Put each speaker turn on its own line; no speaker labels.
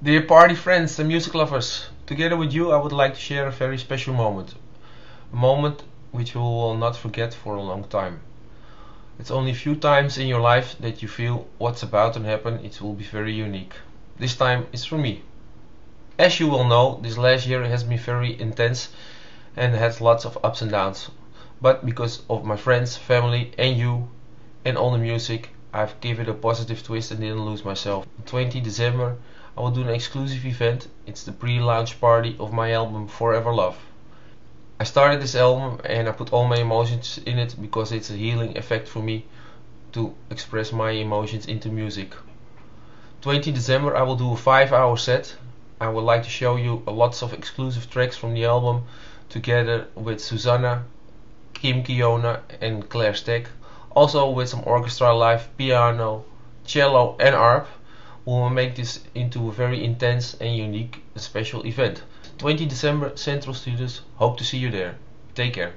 Dear party friends and music lovers, together with you I would like to share a very special moment. A moment which you will not forget for a long time. It's only a few times in your life that you feel what's about to happen, it will be very unique. This time it's for me. As you will know, this last year has been very intense and had lots of ups and downs. But because of my friends, family and you and all the music, I've given it a positive twist and didn't lose myself. 20 December I will do an exclusive event. It's the pre-launch party of my album Forever Love. I started this album and I put all my emotions in it because it's a healing effect for me to express my emotions into music. 20 December I will do a 5 hour set. I would like to show you lots of exclusive tracks from the album together with Susana, Kim Kiona and Claire Steck. Also with some orchestra live piano, cello and arp, we will make this into a very intense and unique special event. 20 December Central Studios. Hope to see you there. Take care.